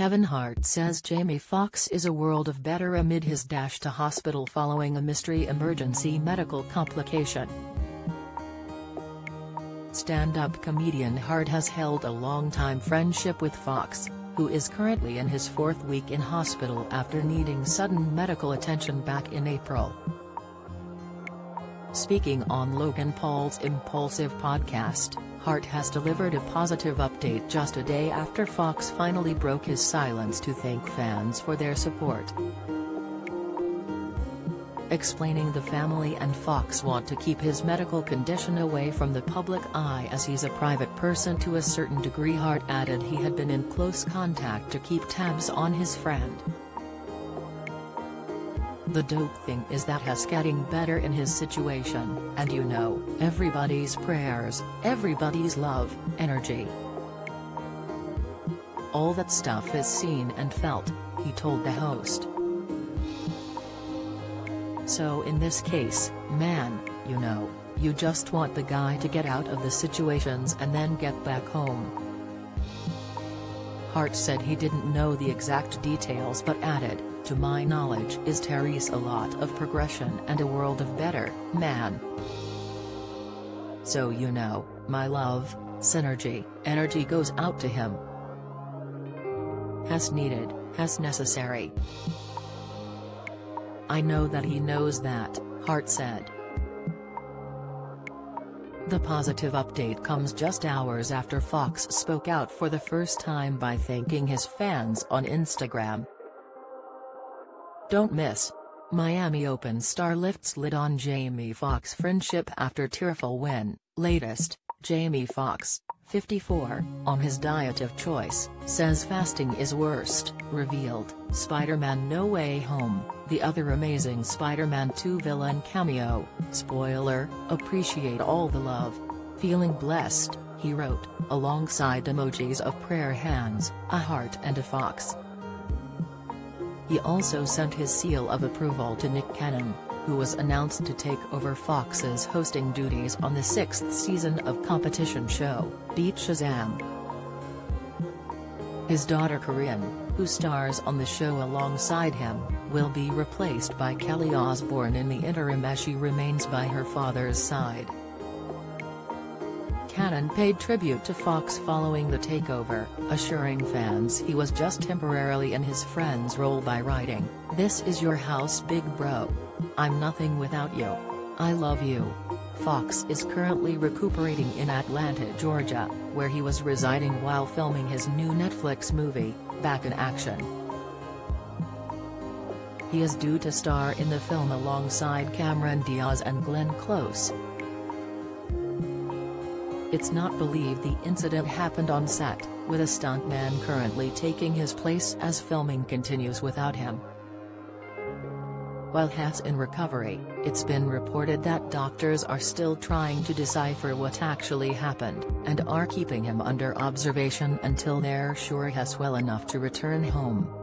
Kevin Hart says Jamie Foxx is a world of better amid his dash to hospital following a mystery emergency medical complication. Stand-up comedian Hart has held a long-time friendship with Foxx, who is currently in his fourth week in hospital after needing sudden medical attention back in April. Speaking on Logan Paul's Impulsive podcast, Hart has delivered a positive update just a day after Foxx finally broke his silence to thank fans for their support. Explaining the family and Foxx want to keep his medical condition away from the public eye as he's a private person to a certain degree Hart added he had been in close contact to keep tabs on his friend. The dope thing is that he's getting better in his situation, and you know, everybody's prayers, everybody's love, energy. All that stuff is seen and felt, he told the host. So in this case, man, you know, you just want the guy to get out of the situations and then get back home. Hart said he didn't know the exact details but added, to my knowledge is Terry's a lot of progression and a world of better, man. So you know, my love, synergy, energy goes out to him. Has needed, has necessary. I know that he knows that, Hart said. The positive update comes just hours after Foxx spoke out for the first time by thanking his fans on Instagram. Don't miss. Miami Open star lifts lid on Jamie Foxx friendship after tearful win, latest, Jamie Foxx, 54, on his diet of choice, says fasting is worst, revealed, Spider-Man No Way Home, the other amazing Spider-Man 2 villain cameo, spoiler, appreciate all the love. Feeling blessed, he wrote, alongside emojis of prayer hands, a heart and a fox. He also sent his seal of approval to Nick Cannon, who was announced to take over Foxx's hosting duties on the sixth season of competition show, Beat Shazam. His daughter Corinne, who stars on the show alongside him, will be replaced by Kelly Osbourne in the interim as she remains by her father's side. Cannon paid tribute to Foxx following the takeover, assuring fans he was just temporarily in his friend's role by writing, This is your house big bro. I'm nothing without you. I love you. Foxx is currently recuperating in Atlanta, Georgia, where he was residing while filming his new Netflix movie, Back in Action. He is due to star in the film alongside Cameron Diaz and Glenn Close, it's not believed the incident happened on set, with a stuntman currently taking his place as filming continues without him. While Hess in recovery, it's been reported that doctors are still trying to decipher what actually happened, and are keeping him under observation until they're sure Hess well enough to return home.